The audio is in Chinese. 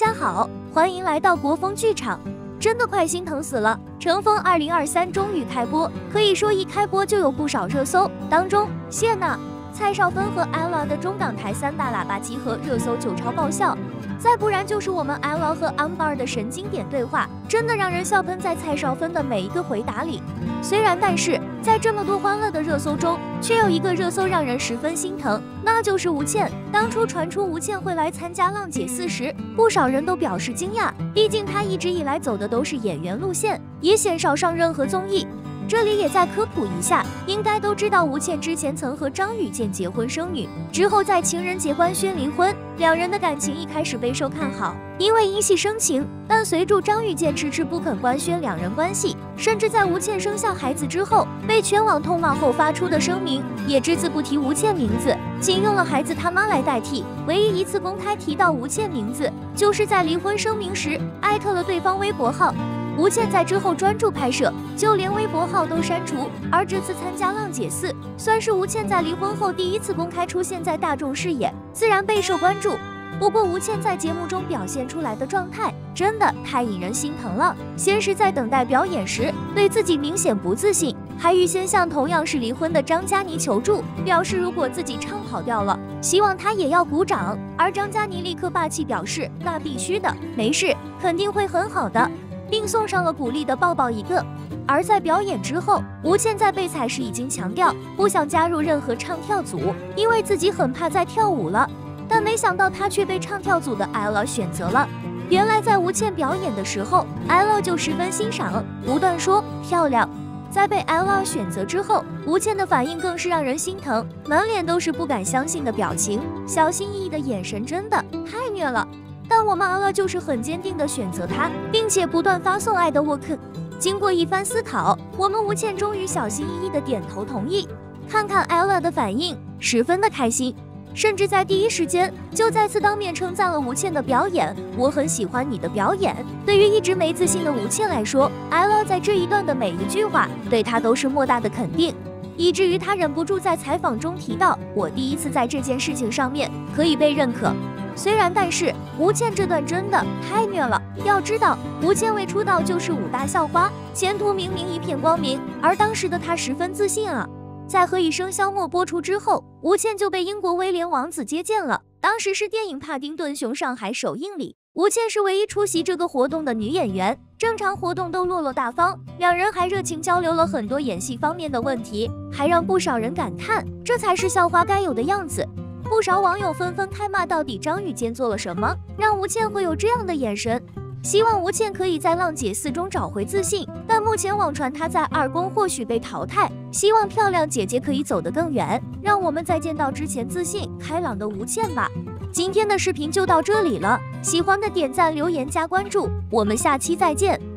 家好，欢迎来到国风剧场。真的快心疼死了！《乘风二零二三》终于开播，可以说一开播就有不少热搜，当中谢娜、蔡少芬和 ella 的中港台三大喇叭集合，热搜九超爆笑。再不然就是我们 ella 和 amber 的神经点对话，真的让人笑喷在蔡少芬的每一个回答里。虽然，但是在这么多欢乐的热搜中，却有一个热搜让人十分心疼，那就是吴倩。当初传出吴倩会来参加《浪姐四》时，不少人都表示惊讶，毕竟她一直以来走的都是演员路线，也鲜少上任何综艺。这里也再科普一下，应该都知道吴倩之前曾和张雨健结婚生女，之后在情人节官宣离婚。两人的感情一开始备受看好，因为因戏生情。但随着张雨健迟迟不肯官宣两人关系，甚至在吴倩生下孩子之后被全网痛骂后发出的声明，也只字不提吴倩名字，仅用了孩子他妈来代替。唯一一次公开提到吴倩名字，就是在离婚声明时艾特了对方微博号。吴倩在之后专注拍摄，就连微博号都删除。而这次参加《浪姐四》，算是吴倩在离婚后第一次公开出现在大众视野，自然备受关注。不过，吴倩在节目中表现出来的状态真的太引人心疼了。先是在等待表演时，对自己明显不自信，还预先向同样是离婚的张嘉倪求助，表示如果自己唱跑调了，希望她也要鼓掌。而张嘉倪立刻霸气表示：“那必须的，没事，肯定会很好的。”并送上了鼓励的抱抱一个。而在表演之后，吴倩在被采时已经强调不想加入任何唱跳组，因为自己很怕再跳舞了。但没想到她却被唱跳组的 L 选择了。原来在吴倩表演的时候，L 就十分欣赏，不断说漂亮。在被 L 选择之后，吴倩的反应更是让人心疼，满脸都是不敢相信的表情，小心翼翼的眼神真的太虐了。但我们 ella 就是很坚定的选择他，并且不断发送爱的 work。经过一番思考，我们吴倩终于小心翼翼的点头同意。看看 ella 的反应，十分的开心，甚至在第一时间就再次当面称赞了吴倩的表演。我很喜欢你的表演。对于一直没自信的吴倩来说，ella 在这一段的每一句话对她都是莫大的肯定，以至于她忍不住在采访中提到：“我第一次在这件事情上面可以被认可。”虽然，但是吴倩这段真的太虐了。要知道，吴倩未出道就是五大校花，前途明明一片光明。而当时的她十分自信啊。在《何以笙箫默》播出之后，吴倩就被英国威廉王子接见了。当时是电影《帕丁顿熊》上海首映礼，吴倩是唯一出席这个活动的女演员。正常活动都落落大方，两人还热情交流了很多演戏方面的问题，还让不少人感叹，这才是校花该有的样子。不少网友纷纷开骂，到底张雨坚做了什么，让吴倩会有这样的眼神？希望吴倩可以在浪姐四中找回自信，但目前网传她在二宫或许被淘汰。希望漂亮姐姐可以走得更远，让我们再见到之前自信开朗的吴倩吧。今天的视频就到这里了，喜欢的点赞、留言、加关注，我们下期再见。